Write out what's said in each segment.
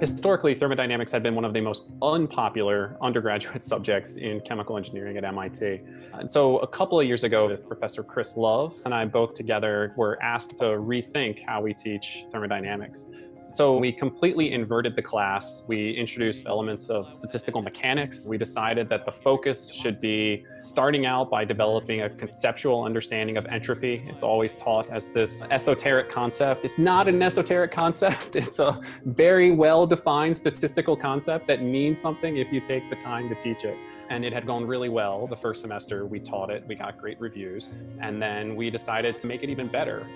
Historically, thermodynamics had been one of the most unpopular undergraduate subjects in chemical engineering at MIT. And so a couple of years ago, Professor Chris Love and I both together were asked to rethink how we teach thermodynamics. So we completely inverted the class. We introduced elements of statistical mechanics. We decided that the focus should be starting out by developing a conceptual understanding of entropy. It's always taught as this esoteric concept. It's not an esoteric concept. It's a very well-defined statistical concept that means something if you take the time to teach it and it had gone really well the first semester we taught it we got great reviews and then we decided to make it even better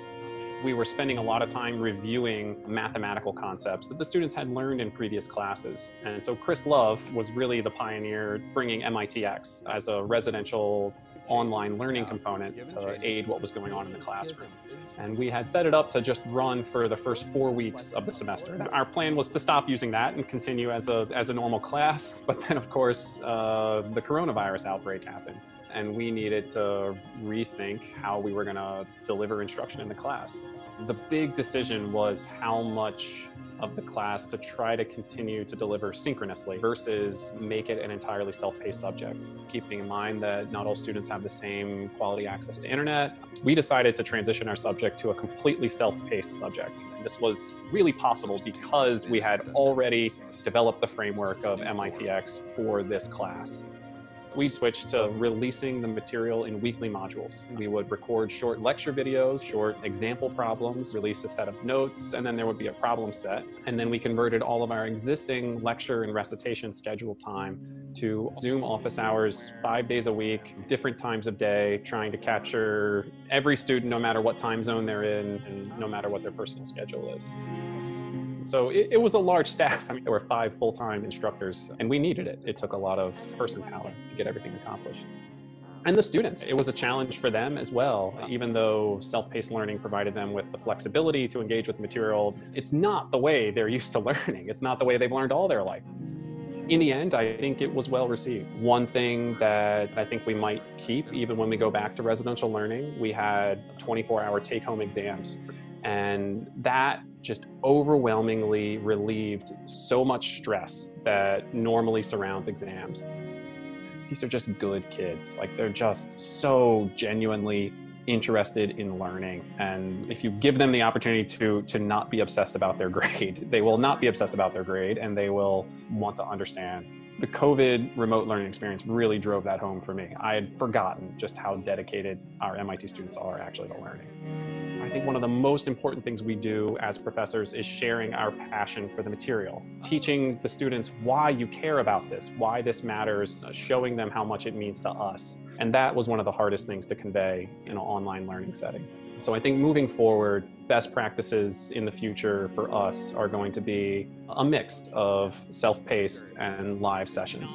we were spending a lot of time reviewing mathematical concepts that the students had learned in previous classes. And so Chris Love was really the pioneer bringing MITx as a residential online learning component to aid what was going on in the classroom. And we had set it up to just run for the first four weeks of the semester. Our plan was to stop using that and continue as a, as a normal class. But then, of course, uh, the coronavirus outbreak happened and we needed to rethink how we were going to deliver instruction in the class. The big decision was how much of the class to try to continue to deliver synchronously versus make it an entirely self-paced subject. Keeping in mind that not all students have the same quality access to internet, we decided to transition our subject to a completely self-paced subject. This was really possible because we had already developed the framework of MITx for this class we switched to releasing the material in weekly modules. We would record short lecture videos, short example problems, release a set of notes, and then there would be a problem set. And then we converted all of our existing lecture and recitation schedule time to Zoom office hours five days a week, different times of day, trying to capture every student no matter what time zone they're in and no matter what their personal schedule is. So it, it, was a large staff. I mean, there were five full-time instructors and we needed it. It took a lot of person power to get everything accomplished. And the students, it was a challenge for them as well. Even though self-paced learning provided them with the flexibility to engage with material, it's not the way they're used to learning. It's not the way they've learned all their life. In the end, I think it was well received. One thing that I think we might keep, even when we go back to residential learning, we had 24-hour take-home exams and that just overwhelmingly relieved so much stress that normally surrounds exams. These are just good kids. Like they're just so genuinely interested in learning. And if you give them the opportunity to, to not be obsessed about their grade, they will not be obsessed about their grade and they will want to understand. The COVID remote learning experience really drove that home for me. I had forgotten just how dedicated our MIT students are actually to learning. I think one of the most important things we do as professors is sharing our passion for the material, teaching the students why you care about this, why this matters, uh, showing them how much it means to us. And that was one of the hardest things to convey in an online learning setting. So I think moving forward, best practices in the future for us are going to be a mix of self-paced and live sessions.